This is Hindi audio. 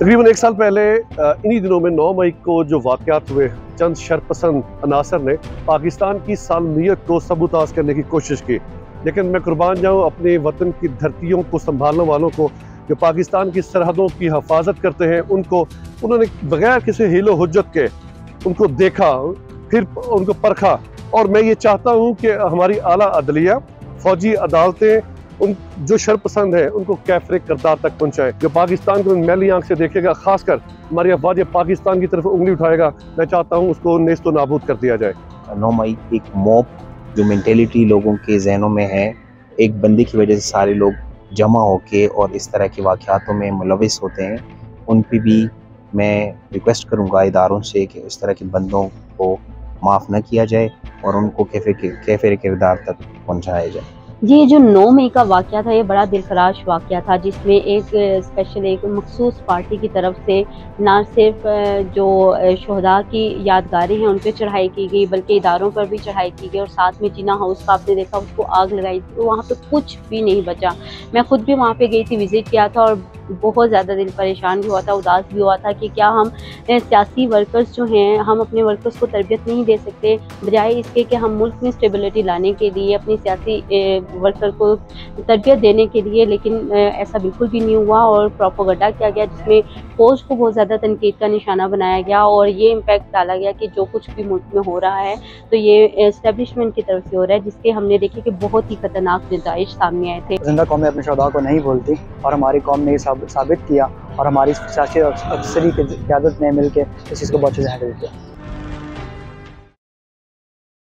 तकरीबन एक साल पहले इन्हीं दिनों में 9 मई को जो वाक़ात हुए चंद शरपसंद अनासर ने पाकिस्तान की सालमियत को सबुताज करने की कोशिश की। लेकिन मैं कुर्बान जाऊँ अपने वतन की धरतियों को संभालने वालों को, जो पाकिस्तान की सरहदों की हफाजत करते हैं, उनको, उन्होंने बगैर किसी हीलो हजत के उनको देखा, फिर उनको परखा। और मैं ये चाहता हूँ कि हमारी आला अदलिया, फौजी अदालतें उन जो शरपसंद है, उनको कैफरे करदार तक पहुँचाए, जो पाकिस्तान को मैली आँख से देखेगा, खासकर हमारी अफवाज पाकिस्तान की तरफ़ उंगली उठाएगा, मैं चाहता हूँ उसको नेस्त नाबूद कर दिया जाए। नौ मई एक मॉप जो मेंटेलिटी लोगों के जहनों में है, एक बंदी की वजह से सारे लोग जमा होके और इस तरह के वाक़ातों में मुलविस होते हैं, उन पर भी मैं रिक्वेस्ट करूँगा इदारों से कि इस तरह के बंदों को माफ़ न किया जाए और उनको कैफ़े कैफ़े किरदार तक पहुँचाया जाए। ये जो नौ मई का वाक़ था, ये बड़ा दिलखराश वाक़ था, जिसमें एक स्पेशल एक मखसूस पार्टी की तरफ़ से ना सिर्फ़ जो शहदा की यादगारें हैं उन पर चढ़ाई की गई, बल्कि इदारों पर भी चढ़ाई की गई, और साथ में जिना हाउस का आपने देखा, उसको आग लगाई तो वहाँ पर कुछ भी नहीं बचा। मैं खुद भी वहाँ पर गई थी, विज़िट किया था, और बहुत ज़्यादा दिल परेशान भी हुआ था, उदास भी हुआ था कि क्या हम सियासी वर्कर्स जो हैं, हम अपने वर्कर्स को तरबियत नहीं दे सकते, बजाय इसके कि हम मुल्क में स्टेबिलिटी लाने के लिए, अपनी सियासी वर्कर को तरबियत देने के लिए, लेकिन ऐसा बिल्कुल भी नहीं हुआ और प्रोपोगड्डा किया गया, जिसमें फौज को बहुत ज़्यादा तनकीद का निशाना बनाया गया और ये इम्पेक्ट डाला गया कि जो कुछ भी मुल्क में हो रहा है तो ये इस्टेब्लिशमेंट की तरफ़ से हो रहा है, जिसके हमने देखे कि बहुत ही खतरनाक नतज सामने आए थे। ज़िंदा कौमें अपने शहदा को नहीं बोलती और हमारी कौम ने ये साबित किया और हमारी सियासी अक्सरी की क्यादत ने मिलकर इस चीज़ को बहुत अच्छे से हैंडल किया।